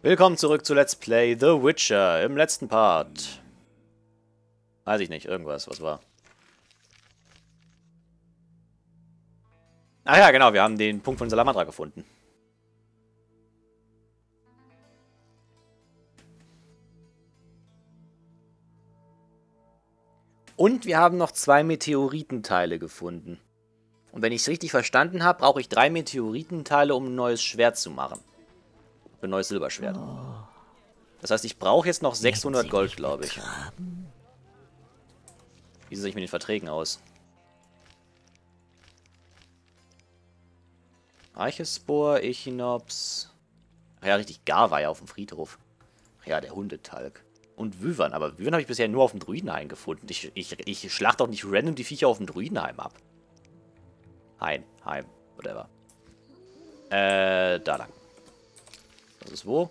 Willkommen zurück zu Let's Play The Witcher im letzten Part. Weiß ich nicht, irgendwas, was war. Ah ja, genau, wir haben den Punkt von Salamandra gefunden. Und wir haben noch zwei Meteoritenteile gefunden. Und wenn ich es richtig verstanden habe, brauche ich drei Meteoritenteile, um ein neues Schwert zu machen. Für ein neues Silberschwert. Das heißt, ich brauche jetzt noch 600 Gold, glaube ich. Wie sieht es mit den Verträgen aus? Archespor, Echinops. Ach ja, richtig, Gar war ja auf dem Friedhof. Ach ja, der Hundetalg. Und Wyvern, aber Wyvern habe ich bisher nur auf dem Druidenheim gefunden. Ich, ich, ich schlag doch nicht random die Viecher auf dem Druidenheim ab. Hein, Heim, whatever. Äh, da lang. Das ist wo?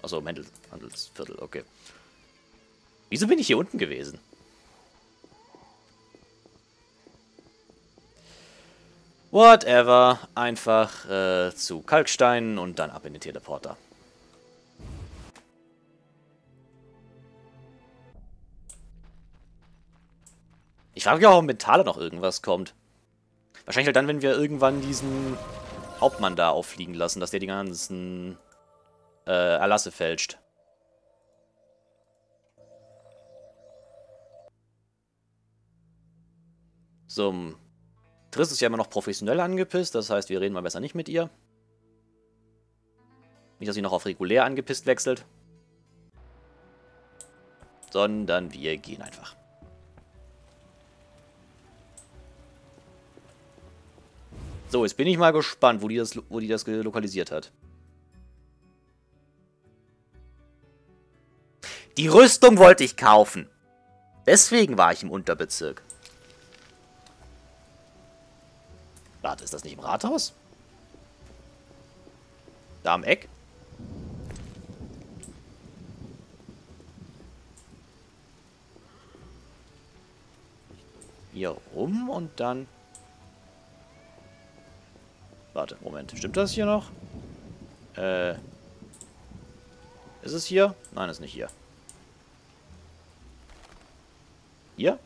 Achso, Mendel, Handelsviertel, okay. Wieso bin ich hier unten gewesen? Whatever. Einfach äh, zu Kalkstein und dann ab in den Teleporter. Ich frage mich auch, ob mit Thaler noch irgendwas kommt. Wahrscheinlich halt dann, wenn wir irgendwann diesen Hauptmann da auffliegen lassen, dass der die ganzen äh, Erlasse fälscht. So, Triss ist ja immer noch professionell angepisst, das heißt, wir reden mal besser nicht mit ihr. Nicht, dass sie noch auf regulär angepisst wechselt. Sondern wir gehen einfach. So, jetzt bin ich mal gespannt, wo die das, wo die das lokalisiert hat. Die Rüstung wollte ich kaufen. Deswegen war ich im Unterbezirk. Warte, ist das nicht im Rathaus? Da am Eck? Hier rum und dann... Warte, Moment. Stimmt das hier noch? Äh... Ist es hier? Nein, ist nicht hier. Hier?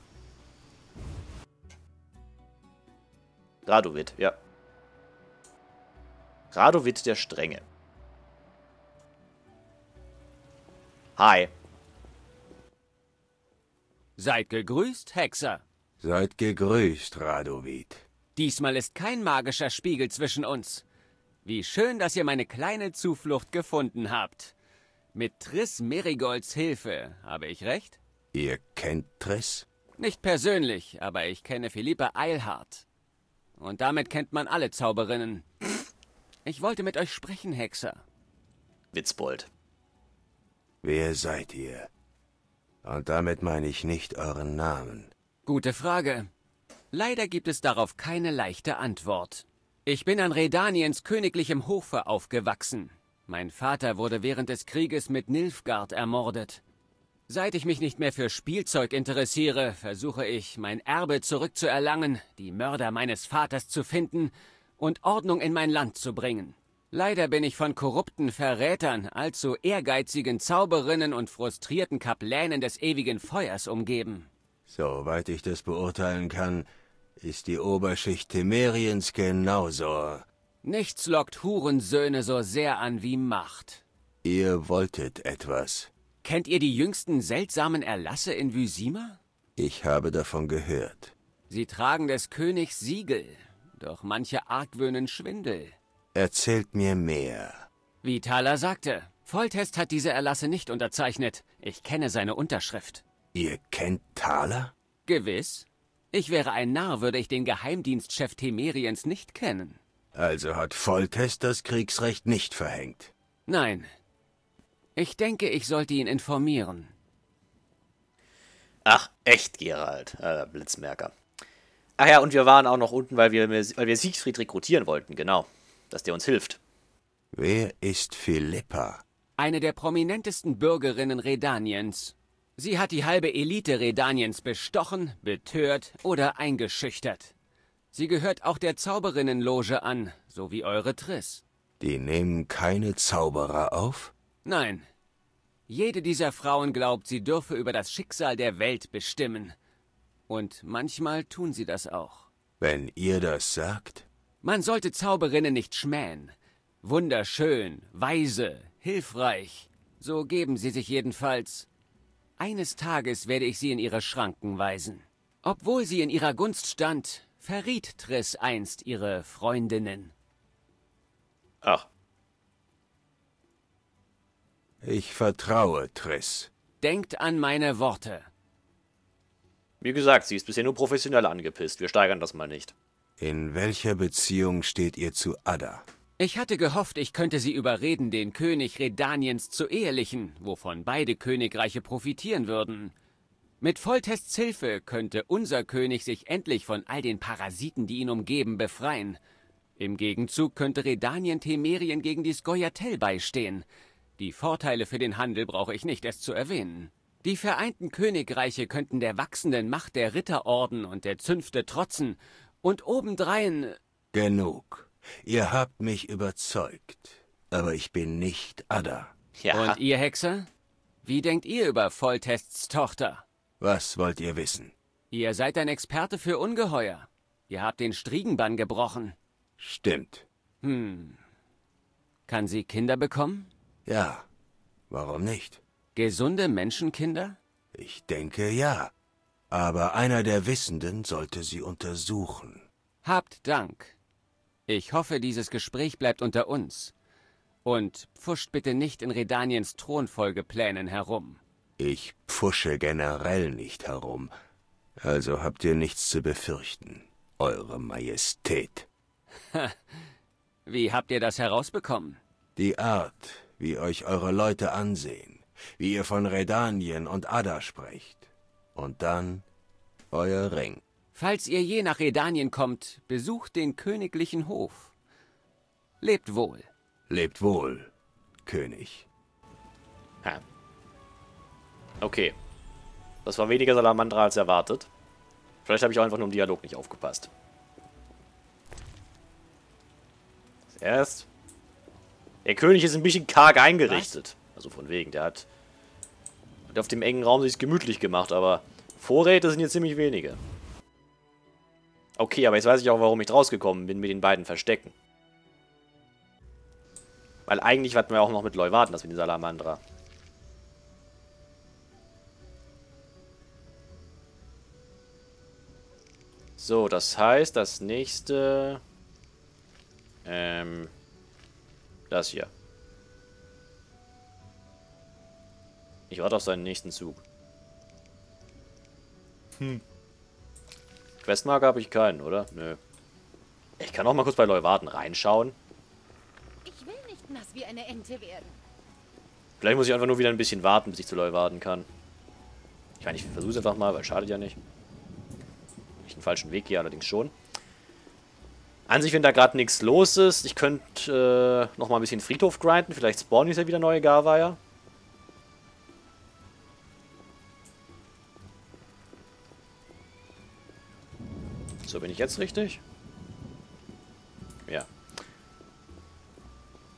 Radowit, ja. Radowit der Strenge. Hi. Seid gegrüßt, Hexer. Seid gegrüßt, Radowit. Diesmal ist kein magischer Spiegel zwischen uns. Wie schön, dass ihr meine kleine Zuflucht gefunden habt. Mit Triss Merigolds Hilfe, habe ich recht? Ihr kennt Triss? Nicht persönlich, aber ich kenne Philippa Eilhart. Und damit kennt man alle Zauberinnen. Ich wollte mit euch sprechen, Hexer. Witzbold. Wer seid ihr? Und damit meine ich nicht euren Namen. Gute Frage. Leider gibt es darauf keine leichte Antwort. Ich bin an Redaniens königlichem Hofe aufgewachsen. Mein Vater wurde während des Krieges mit Nilfgaard ermordet. Seit ich mich nicht mehr für Spielzeug interessiere, versuche ich, mein Erbe zurückzuerlangen, die Mörder meines Vaters zu finden und Ordnung in mein Land zu bringen. Leider bin ich von korrupten Verrätern, allzu ehrgeizigen Zauberinnen und frustrierten Kaplänen des ewigen Feuers umgeben. Soweit ich das beurteilen kann, ist die Oberschicht Temeriens genauso. Nichts lockt Hurensöhne so sehr an wie Macht. Ihr wolltet etwas. Kennt ihr die jüngsten seltsamen Erlasse in Vysima? Ich habe davon gehört. Sie tragen des Königs Siegel, doch manche argwöhnen Schwindel. Erzählt mir mehr. Wie Thaler sagte, Volltest hat diese Erlasse nicht unterzeichnet. Ich kenne seine Unterschrift. Ihr kennt Thaler? Gewiss. Ich wäre ein Narr, würde ich den Geheimdienstchef Temeriens nicht kennen. Also hat Volltest das Kriegsrecht nicht verhängt. Nein, ich denke, ich sollte ihn informieren. Ach, echt, Gerald. Äh, Blitzmerker. Ach ja, und wir waren auch noch unten, weil wir, weil wir Siegfried rekrutieren wollten, genau. Dass der uns hilft. Wer ist Philippa? Eine der prominentesten Bürgerinnen Redaniens. Sie hat die halbe Elite Redaniens bestochen, betört oder eingeschüchtert. Sie gehört auch der Zauberinnenloge an, so wie eure Triss. Die nehmen keine Zauberer auf? Nein. Jede dieser Frauen glaubt, sie dürfe über das Schicksal der Welt bestimmen. Und manchmal tun sie das auch. Wenn ihr das sagt? Man sollte Zauberinnen nicht schmähen. Wunderschön, weise, hilfreich. So geben sie sich jedenfalls. Eines Tages werde ich sie in ihre Schranken weisen. Obwohl sie in ihrer Gunst stand, verriet Triss einst ihre Freundinnen. Ach, Ich vertraue Triss. Denkt an meine Worte. wie gesagt, sie ist bisher nur professionell angepisst. Wir steigern das mal nicht. In welcher Beziehung steht ihr zu Ada? Ich hatte gehofft, ich könnte sie überreden, den König Redaniens zu ehelichen, wovon beide Königreiche profitieren würden. Mit Volltests Hilfe könnte unser König sich endlich von all den Parasiten, die ihn umgeben, befreien. Im Gegenzug könnte Redanien Temerien gegen die Skoyatel beistehen. Die Vorteile für den Handel brauche ich nicht erst zu erwähnen. Die vereinten Königreiche könnten der wachsenden Macht der Ritterorden und der Zünfte trotzen und obendrein Genug. Ihr habt mich überzeugt. Aber ich bin nicht Ada. Ja, Und ihr Hexer? Wie denkt ihr über Volltests Tochter? Was wollt ihr wissen? Ihr seid ein Experte für Ungeheuer. Ihr habt den Striegenbann gebrochen. Stimmt. Hm. Kann sie Kinder bekommen? Ja. Warum nicht? Gesunde Menschenkinder? Ich denke ja. Aber einer der Wissenden sollte sie untersuchen. Habt Dank. Ich hoffe, dieses Gespräch bleibt unter uns. Und pfuscht bitte nicht in Redaniens Thronfolgeplänen herum. Ich pfusche generell nicht herum. Also habt ihr nichts zu befürchten, Eure Majestät. Wie habt ihr das herausbekommen? Die Art, wie euch eure Leute ansehen, wie ihr von Redanien und Ada sprecht. Und dann euer Ring. Falls ihr je nach Redanien kommt, besucht den königlichen Hof. Lebt wohl. Lebt wohl, König. Ha. Okay. Das war weniger Salamandra als erwartet. Vielleicht habe ich auch einfach nur im Dialog nicht aufgepasst. Erst. Der König ist ein bisschen karg eingerichtet. Also von wegen, der hat, hat auf dem engen Raum sich gemütlich gemacht, aber Vorräte sind hier ziemlich wenige. Okay, aber jetzt weiß ich auch, warum ich rausgekommen bin mit den beiden Verstecken. Weil eigentlich hatten wir auch noch mit Leuwarden, das mit den Salamandra. So, das heißt, das nächste... Ähm... Das hier. Ich warte auf seinen nächsten Zug. Hm. Questmarker habe ich keinen, oder? Nö. Ich kann auch mal kurz bei Leuwarden reinschauen. Ich will nicht nass wie eine Ente werden. Vielleicht muss ich einfach nur wieder ein bisschen warten, bis ich zu Leuwarden kann. Ich meine, ich versuche es einfach mal, weil schadet ja nicht. Wenn ich den falschen Weg gehe, allerdings schon. An sich, wenn da gerade nichts los ist, ich könnte äh, noch mal ein bisschen Friedhof grinden. Vielleicht spawnen jetzt ja wieder neue Garweier. So, bin ich jetzt richtig? Ja.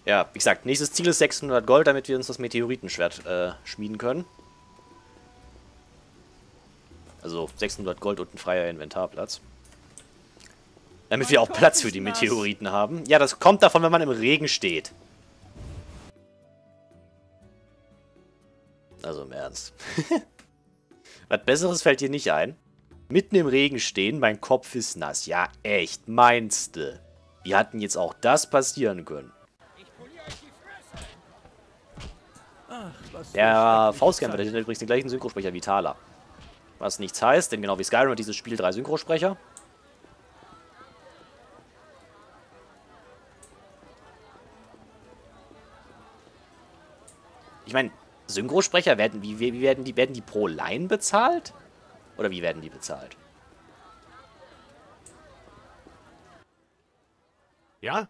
Ja, wie gesagt, nächstes Ziel ist 600 Gold, damit wir uns das Meteoritenschwert äh, schmieden können. Also 600 Gold und ein freier Inventarplatz. Damit wir auch Platz für die Meteoriten haben. Ja, das kommt davon, wenn man im Regen steht. Also im Ernst. Was Besseres fällt dir nicht ein? Mitten im Regen stehen, mein Kopf ist nass. Ja, echt, meinste. Wie hatten jetzt auch das passieren können? Der Faustkämpfer, der hat übrigens den gleichen Synchrosprecher wie Thaler. Was nichts heißt, denn genau wie Skyrim hat dieses Spiel drei Synchrosprecher. Meine, Synchrosprecher werden, wie, wie werden die, werden die pro Line bezahlt? Oder wie werden die bezahlt? Ja?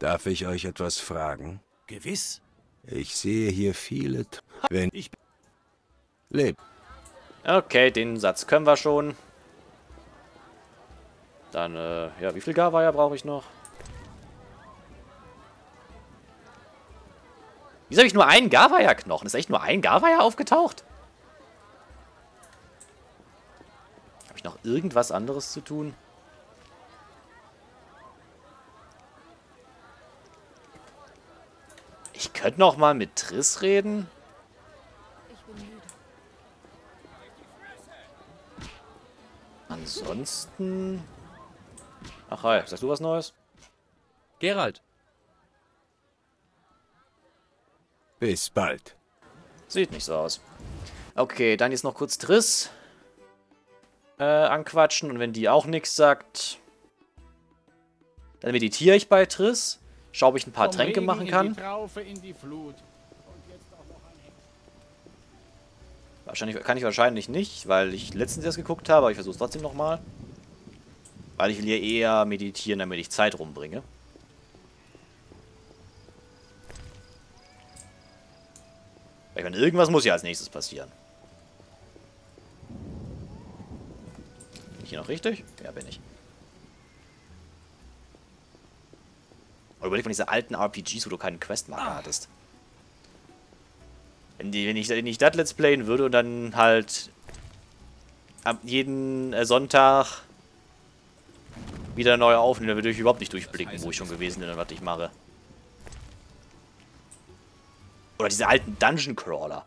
Darf ich euch etwas fragen? Gewiss. Ich sehe hier viele... T wenn Ich Lebt. Okay, den Satz können wir schon. Dann, äh, ja, wie viel Garweier brauche ich noch? Wieso habe ich nur einen Garweier-Knochen? Ist echt nur ein Garweier aufgetaucht? Habe ich noch irgendwas anderes zu tun? Ich könnte noch mal mit Triss reden. Ansonsten... Ach hi, sagst du was Neues? Gerald, Bis bald. Sieht nicht so aus. Okay, dann jetzt noch kurz Triss äh, anquatschen. Und wenn die auch nichts sagt, dann meditiere ich bei Triss. Schau, ob ich ein paar Vom Tränke Regen machen kann. Traufe, in die Flut. Wahrscheinlich kann ich wahrscheinlich nicht, weil ich letztens erst geguckt habe, aber ich versuche es trotzdem nochmal. Weil ich will hier eher meditieren, damit ich Zeit rumbringe. Ich meine, irgendwas muss ja als nächstes passieren. Bin ich hier noch richtig? Ja, bin ich. Aber überleg von diese alten RPGs, wo du keinen Questmarker hattest. Wenn, die, wenn, ich, wenn ich das Let's Playen würde und dann halt ab jeden äh, Sonntag wieder neu aufnehmen, dann würde ich überhaupt nicht durchblicken, wo ich schon gewesen bin und was ich mache. Oder diese alten Dungeon Crawler.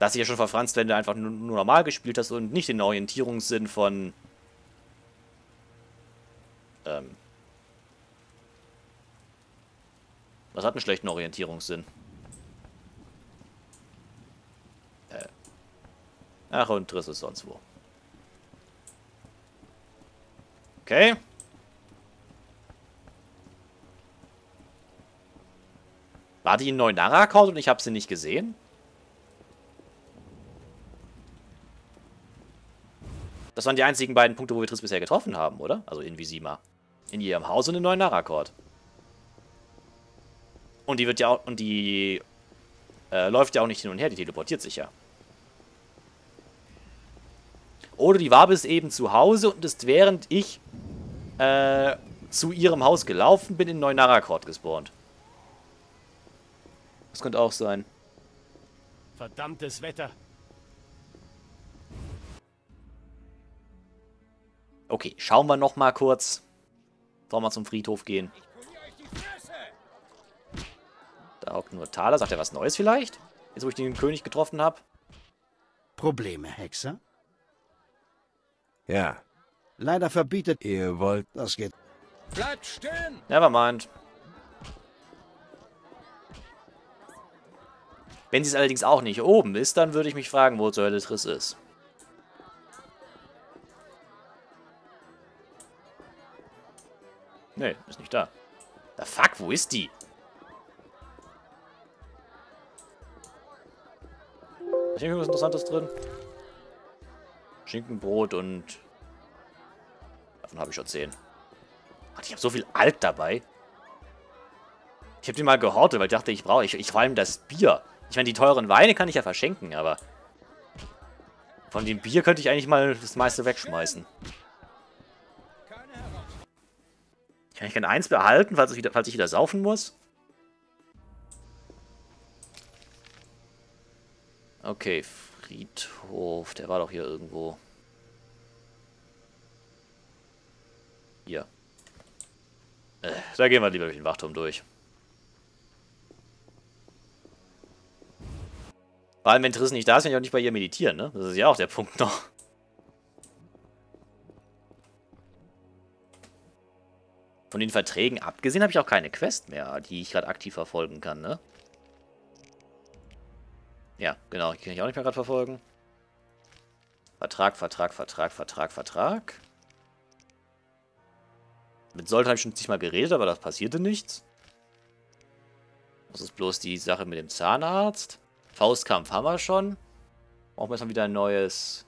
Das ist ja schon verfranst, wenn du einfach nur, nur normal gespielt hast und nicht den Orientierungssinn von ähm, Was hat einen schlechten Orientierungssinn? Äh. Ach, und Triss ist sonst wo. Okay. War die in Neunara-Account und ich habe sie nicht gesehen? Das waren die einzigen beiden Punkte, wo wir Triss bisher getroffen haben, oder? Also in Visima. In ihrem Haus und in Neunara-Court. Und die wird ja auch, und die äh, läuft ja auch nicht hin und her, die teleportiert sich ja. Oder die war bis eben zu Hause und ist während ich äh, zu ihrem Haus gelaufen bin, in Neunara-Court gespawnt. Das könnte auch sein. Verdammtes Wetter. Okay, schauen wir noch mal kurz. Sollen wir zum Friedhof gehen? Da hockt nur Thaler. Sagt er was Neues vielleicht? Jetzt, wo ich den König getroffen habe. Probleme, Hexer? Ja, Leider verbietet ihr wollt... das geht. Bleibt stehen! Nevermind. Wenn sie es allerdings auch nicht oben ist, dann würde ich mich fragen, wo zur Hölle Triss ist. Nee, ist nicht da. The fuck, wo ist die? Ist hier irgendwas Interessantes drin? Schinkenbrot und... Davon habe ich schon 10. Gott, ich habe so viel Alt dabei. Ich habe die mal gehortet, weil ich dachte, ich brauche... Ich, ich vor allem das Bier. Ich meine, die teuren Weine kann ich ja verschenken, aber... Von dem Bier könnte ich eigentlich mal das meiste wegschmeißen. Kann ich gerne eins behalten, falls ich, wieder, falls ich wieder saufen muss? Okay, Friedhof. Der war doch hier irgendwo. Hier. Äh, da gehen wir lieber durch den Wachturm durch. Vor allem, wenn Triss nicht da ist, kann ich auch nicht bei ihr meditieren, ne? Das ist ja auch der Punkt noch. Von den Verträgen abgesehen habe ich auch keine Quest mehr, die ich gerade aktiv verfolgen kann, ne? Ja, genau, die kann ich auch nicht mehr gerade verfolgen. Vertrag, Vertrag, Vertrag, Vertrag, Vertrag. Mit Sold habe ich schon zigmal geredet, aber das passierte nichts. Das ist bloß die Sache mit dem Zahnarzt. Faustkampf haben wir schon. Brauchen wir jetzt mal wieder ein neues...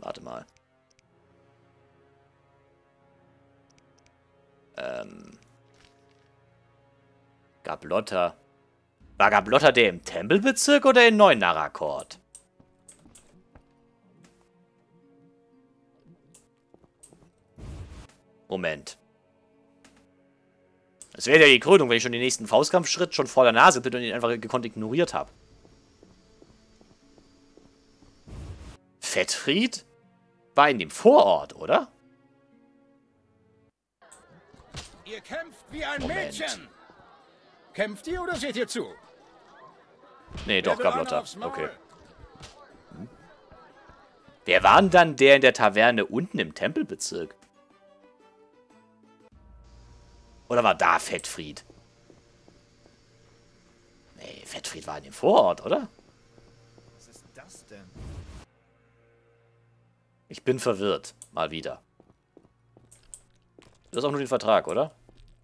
Warte mal. Ähm... Gablotta. War Gablotta der im Tempelbezirk oder in Neunarakord? Moment. Das wäre ja die Krönung, wenn ich schon den nächsten Faustkampfschritt schon vor der Nase bin und ihn einfach gekonnt ignoriert habe. Fettfried war in dem Vorort, oder? Ihr kämpft wie ein Moment. Mädchen. Kämpft ihr oder seht ihr zu? Nee, doch, Maul? Okay. Wer war denn dann der in der Taverne unten im Tempelbezirk? Oder war da Fettfried? Nee, Fettfried war in dem Vorort, oder? Was ist das denn? Ich bin verwirrt. Mal wieder. Du hast auch nur den Vertrag, oder?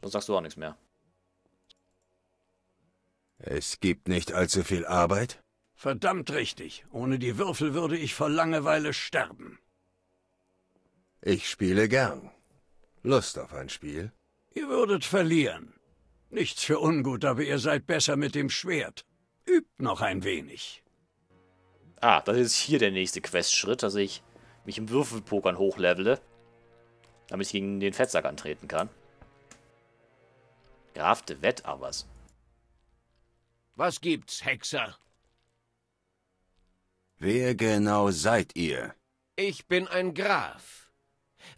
Sonst sagst du auch nichts mehr. Es gibt nicht allzu viel Arbeit? Verdammt richtig. Ohne die Würfel würde ich vor Langeweile sterben. Ich spiele gern. Lust auf ein Spiel? Ihr würdet verlieren. Nichts für ungut, aber ihr seid besser mit dem Schwert. Übt noch ein wenig. Ah, das ist hier der nächste Questschritt, dass ich mich im Würfelpokern hochlevele. Damit ich gegen den Fettsack antreten kann. Graf de Wettabers. Was gibt's, Hexer? Wer genau seid ihr? Ich bin ein Graf.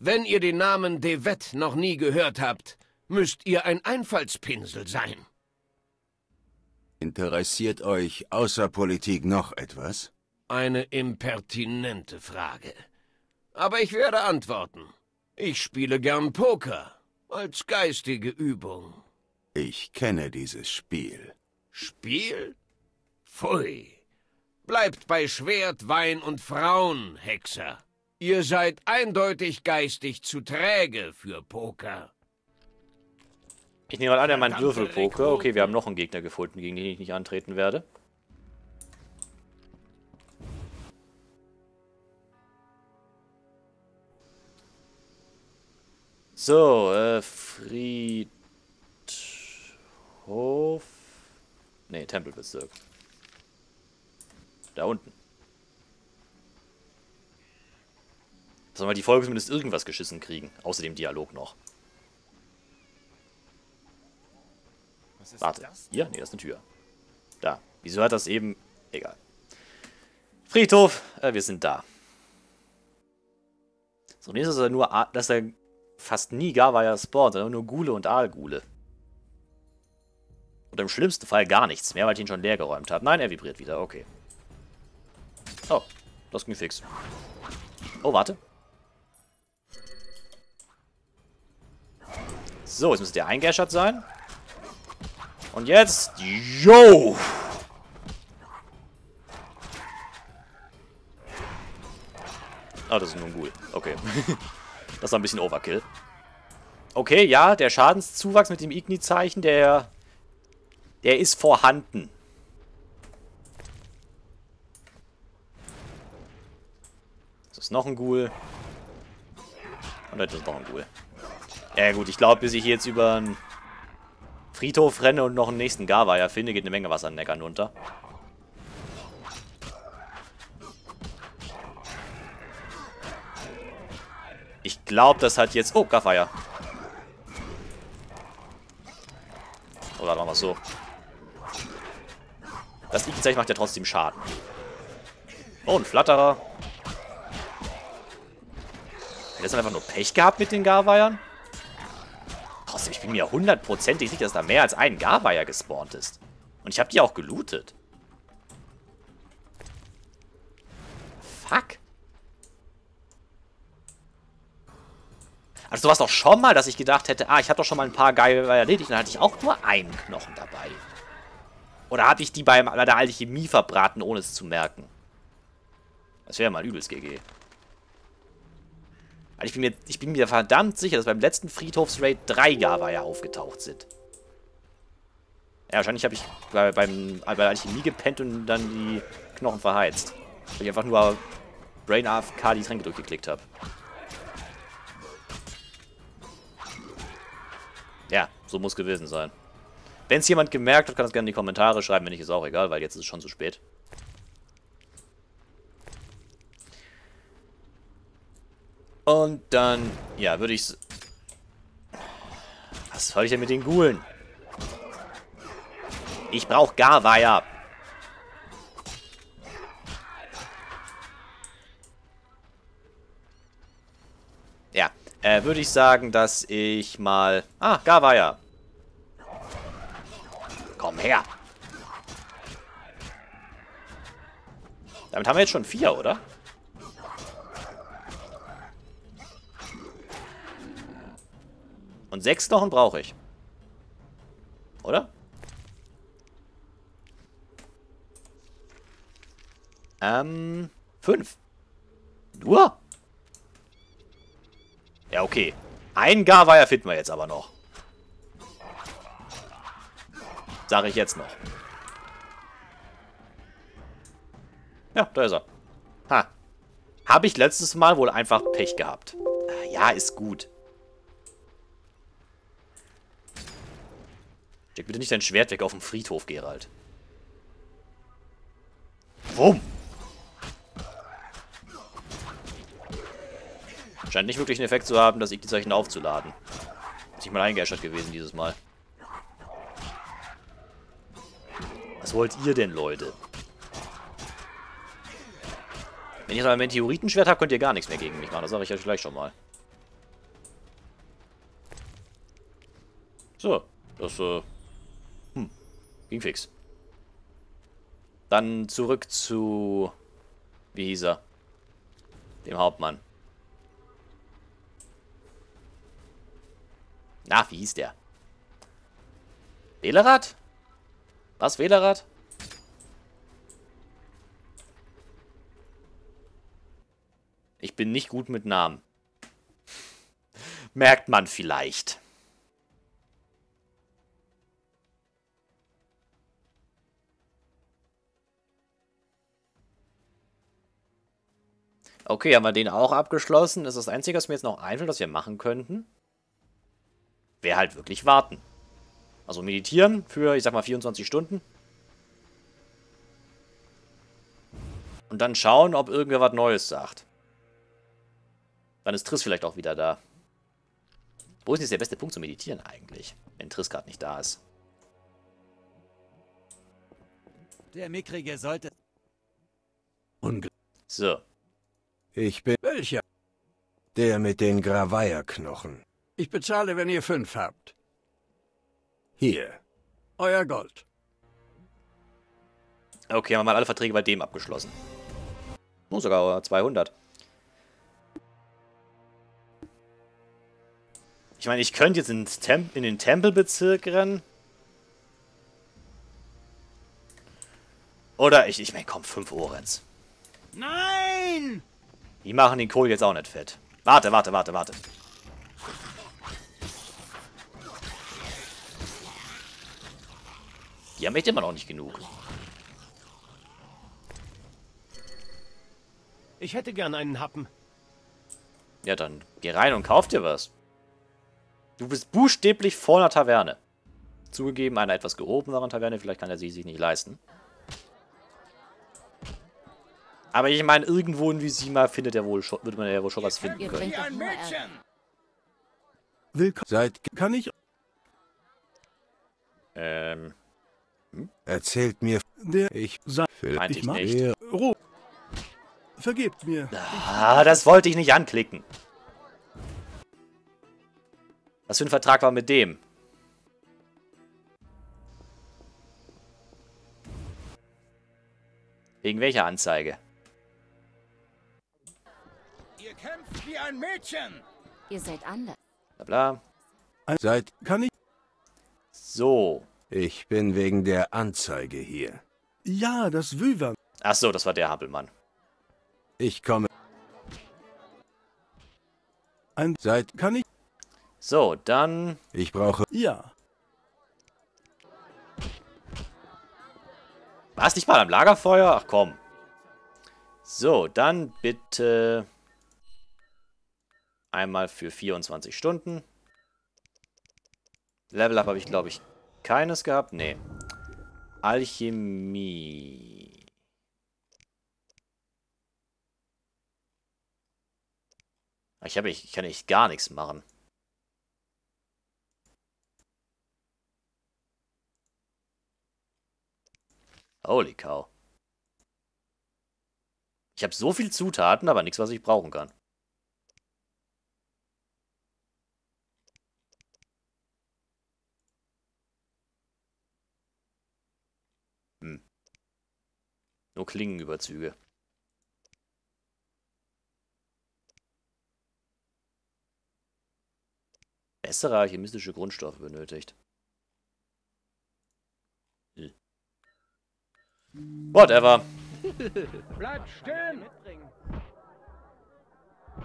Wenn ihr den Namen De Wett noch nie gehört habt, müsst ihr ein Einfallspinsel sein. Interessiert euch außer Politik noch etwas? Eine impertinente Frage. Aber ich werde antworten. Ich spiele gern Poker. Als geistige Übung. Ich kenne dieses Spiel. Spiel? Pfui. Bleibt bei Schwert, Wein und Frauen, Hexer. Ihr seid eindeutig geistig zu träge für Poker. Ich nehme mal an, er meint Würfelpoker. Okay, wir haben noch einen Gegner gefunden, gegen den ich nicht antreten werde. So, äh, Friedhof. Ne, Tempelbezirk. Da unten. Sollen wir die Folge zumindest irgendwas geschissen kriegen? Außer dem Dialog noch. Was ist Warte. Hier? Nee, das ist eine Tür. Da. Wieso hat das eben... Egal. Friedhof. Äh, wir sind da. So, nächstes ist er nur... A dass er fast nie Gavaya spawnt, sondern nur Gule und Aalgule. Oder im schlimmsten Fall gar nichts mehr, weil ich ihn schon leer geräumt habe. Nein, er vibriert wieder. Okay. Oh, das ging fix. Oh, warte. So, jetzt müsste der eingäschert sein. Und jetzt... Yo! Ah, das ist nur ein Ghoul. Okay. das war ein bisschen Overkill. Okay, ja, der Schadenszuwachs mit dem Igni-Zeichen, der... Der ist vorhanden. Das ist noch ein Ghoul. Und das ist noch ein Ghoul. Ja gut, ich glaube, bis ich jetzt über einen Friedhof renne und noch einen nächsten Garweier finde, geht eine Menge Wasser an Neckern runter. Ich glaube, das hat jetzt... Oh, Garweier. Oder machen wir es so. Das Igni-Zeichen macht ja trotzdem Schaden. Oh, ein Flatterer. Hat das einfach nur Pech gehabt mit den Garweiern? Trotzdem, ich bin mir hundertprozentig sicher, dass da mehr als ein Garweier gespawnt ist. Und ich habe die auch gelootet. Fuck. Also du warst doch schon mal, dass ich gedacht hätte, ah, ich habe doch schon mal ein paar Garweier erledigt. Dann hatte ich auch nur einen Knochen dabei. Oder habe ich die beim, bei der Alchemie verbraten, ohne es zu merken? Das wäre mal übelst GG. Weil ich bin, mir, ich bin mir verdammt sicher, dass beim letzten Friedhofsraid drei Garweier aufgetaucht sind. Ja, wahrscheinlich habe ich bei, beim, bei der Alchemie gepennt und dann die Knochen verheizt. Weil ich einfach nur Brain AFK die Tränke durchgeklickt habe. Ja, so muss gewesen sein. Wenn es jemand gemerkt hat, kann das gerne in die Kommentare schreiben. Wenn nicht, ist auch egal, weil jetzt ist es schon zu spät. Und dann, ja, würde ich Was soll ich denn mit den Gulen? Ich brauch Garweier. Ja, äh, würde ich sagen, dass ich mal... Ah, Garweier. Komm her. Damit haben wir jetzt schon vier, oder? Und sechs Knochen brauche ich. Oder? Ähm, fünf. Nur? Ja, okay. Ein Garweier finden wir jetzt aber noch. Sage ich jetzt noch. Ja, da ist er. Ha. Habe ich letztes Mal wohl einfach Pech gehabt. Ja, ist gut. Steck bitte nicht dein Schwert weg auf dem Friedhof, Gerald. Wumm! Scheint nicht wirklich einen Effekt zu haben, das Igni-Zeichen aufzuladen. Ist nicht mal eingeäschert gewesen dieses Mal. Was wollt ihr denn, Leute? Wenn ich ein Meteoritenschwert habe, könnt ihr gar nichts mehr gegen mich machen. Das sage ich euch gleich schon mal. So. Das, äh... Ging fix. Dann zurück zu... Wie hieß er? Dem Hauptmann. Na, wie hieß der? Wählerrad? Was, Wählerrad? Ich bin nicht gut mit Namen. Merkt man vielleicht. Okay, haben wir den auch abgeschlossen. Das ist das Einzige, was mir jetzt noch einfällt, was wir machen könnten. Wäre halt wirklich warten. Also meditieren für, ich sag mal, 24 Stunden. Und dann schauen, ob irgendwer was Neues sagt. Dann ist Triss vielleicht auch wieder da. Wo ist jetzt der beste Punkt zu meditieren eigentlich? Wenn Triss gerade nicht da ist. Der Mickrige sollte... Unge so. Ich bin... Welcher? Der mit den Gravaya-Knochen. Ich bezahle, wenn ihr fünf habt. Hier. Euer Gold. Okay, haben wir mal alle Verträge bei dem abgeschlossen. Oh, sogar 200. Ich meine, ich könnte jetzt in, Tem in den Tempelbezirk rennen. Oder ich, ich meine, komm, 5 Orens. Nein! Die machen den Kohl jetzt auch nicht fett. Warte, warte, warte, warte. Die haben echt immer noch nicht genug. Ich hätte gern einen Happen. Ja, dann geh rein und kauf dir was. Du bist buchstäblich vor einer Taverne. Zugegeben, einer etwas gehobeneren Taverne, vielleicht kann er sie sich nicht leisten. Aber ich meine, irgendwo in Visima findet er wohl schon, würde man ja wohl schon was finden können. Willkommen. Seid... Kann ich... Ähm, Erzählt mir... Der... Ich... meinte ich ich mag... nicht. Ruhe. Vergebt mir. Ah, das wollte ich nicht anklicken. Was für ein Vertrag war mit dem? Wegen welcher Anzeige? Ihr kämpft wie ein Mädchen. Ihr seid anders. Bla bla. Seid... Kann ich... So. Ich bin wegen der Anzeige hier. Ja, das Wyvern. Ach so, das war der Hampelmann. Ich komme... Ein... Seid... Kann ich... So, dann... Ich brauche... Ja. Warst nicht mal am Lagerfeuer? Ach komm. So, dann bitte... Einmal für 24 Stunden. Level Up habe ich, glaube ich, keines gehabt. Nee. Alchemie. Ich, hab, ich kann echt gar nichts machen. Holy cow. Ich habe so viel Zutaten, aber nichts, was ich brauchen kann. Nur Klingenüberzüge. Bessere alchemistische Grundstoffe benötigt. Hm. Whatever. Bleib stehen!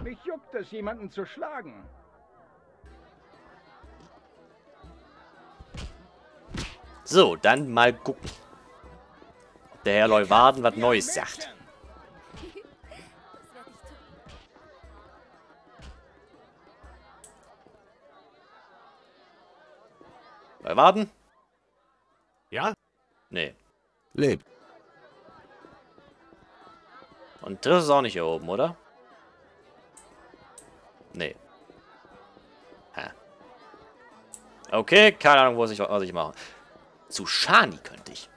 Mich juckt es, jemanden zu schlagen. So, dann mal gucken. Der Herr Leuwarden was Neues sagt. Das. Leuwarden? Ja? Nee. Lebt. Und Triss ist auch nicht hier oben, oder? Nee. Hä. Okay, keine Ahnung, was ich, was ich mache. Zu Shani könnte ich.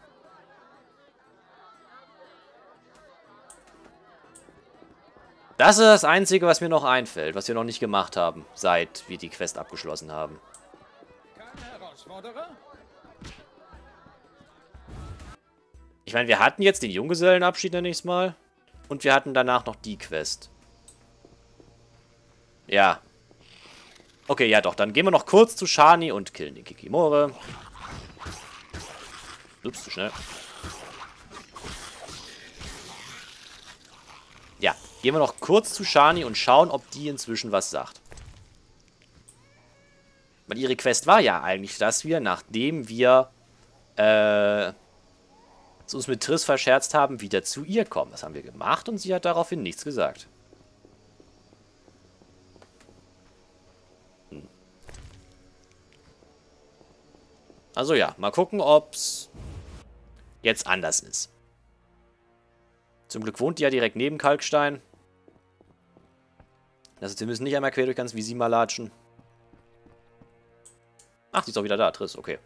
Das ist das Einzige, was mir noch einfällt, was wir noch nicht gemacht haben, seit wir die Quest abgeschlossen haben. Ich meine, wir hatten jetzt den Junggesellenabschied nächstes Mal. Und wir hatten danach noch die Quest. Ja. Okay, ja doch. Dann gehen wir noch kurz zu Shani und killen den Kikimore. Ups, zu schnell. Gehen wir noch kurz zu Shani und schauen, ob die inzwischen was sagt. Weil ihre Quest war ja eigentlich, dass wir, nachdem wir äh, uns mit Triss verscherzt haben, wieder zu ihr kommen. Das haben wir gemacht und sie hat daraufhin nichts gesagt. Hm. Also ja, mal gucken, ob's jetzt anders ist. Zum Glück wohnt die ja direkt neben Kalkstein. Das heißt, wir müssen nicht einmal quer durch ganz Visima latschen. Ach, die ist auch wieder da, Triss, okay.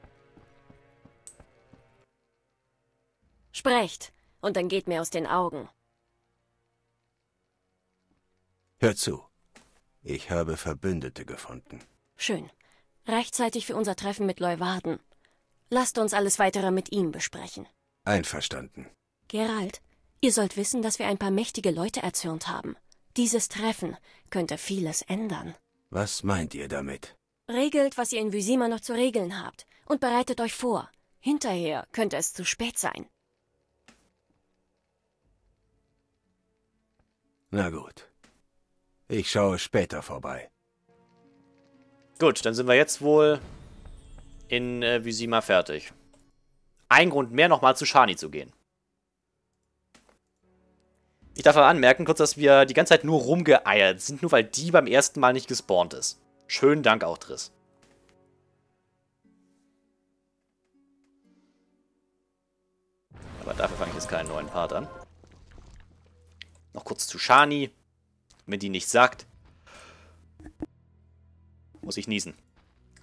Sprecht, und dann geht mir aus den Augen. Hör zu. Ich habe Verbündete gefunden. Schön. Rechtzeitig für unser Treffen mit Leuwarden. Lasst uns alles weitere mit ihm besprechen. Einverstanden. Gerald, ihr sollt wissen, dass wir ein paar mächtige Leute erzürnt haben. Dieses Treffen könnte vieles ändern. Was meint ihr damit? Regelt, was ihr in Vysima noch zu regeln habt, und bereitet euch vor. Hinterher könnte es zu spät sein. Na gut. Ich schaue später vorbei. Gut, dann sind wir jetzt wohl in äh, Vysima fertig. Ein Grund mehr, nochmal zu Shani zu gehen. Ich darf aber anmerken, kurz, dass wir die ganze Zeit nur rumgeeiert sind, nur weil die beim ersten Mal nicht gespawnt ist. Schönen Dank auch, Triss. Aber dafür fange ich jetzt keinen neuen Part an. Noch kurz zu Shani. Wenn die nichts sagt, muss ich niesen.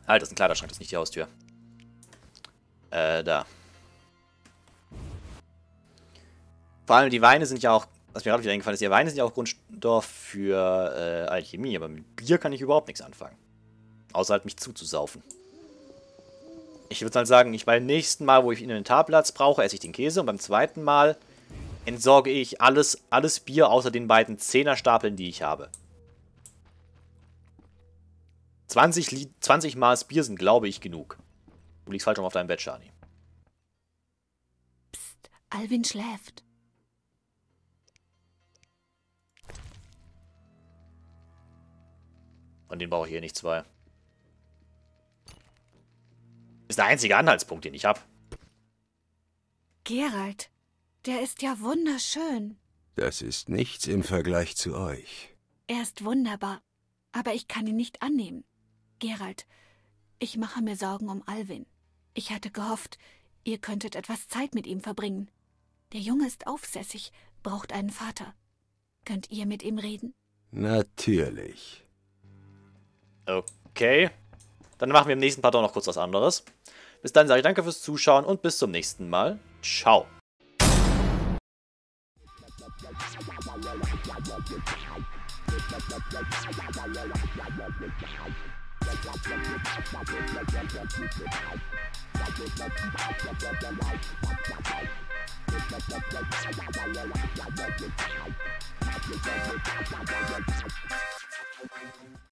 Halt, das ist ein Kleiderschrank, das ist nicht die Haustür. Äh, da. Vor allem die Weine sind ja auch, was mir gerade wieder eingefallen ist, die Weine sind ja auch Grundstoff für äh, Alchemie, aber mit Bier kann ich überhaupt nichts anfangen. Außer halt mich zuzusaufen. Ich würde halt sagen, ich beim nächsten Mal, wo ich Inventarplatz brauche, esse ich den Käse und beim zweiten Mal entsorge ich alles, alles Bier außer den beiden Zehnerstapeln, die ich habe. 20, Li 20 Maß Bier sind, glaube ich, genug. Du liegst falsch rum auf deinem Bett, Shani. Alvin schläft. Von denen brauche ich hier nicht zwei. Ist der einzige Anhaltspunkt, den ich habe. Gerald, der ist ja wunderschön. Das ist nichts im Vergleich zu euch. Er ist wunderbar, aber ich kann ihn nicht annehmen. Gerald, ich mache mir Sorgen um Alvin. Ich hatte gehofft, ihr könntet etwas Zeit mit ihm verbringen. Der Junge ist aufsässig, braucht einen Vater. Könnt ihr mit ihm reden? Natürlich. Okay. Dann machen wir im nächsten Part auch noch kurz was anderes. Bis dann sage ich danke fürs Zuschauen und bis zum nächsten Mal. Ciao.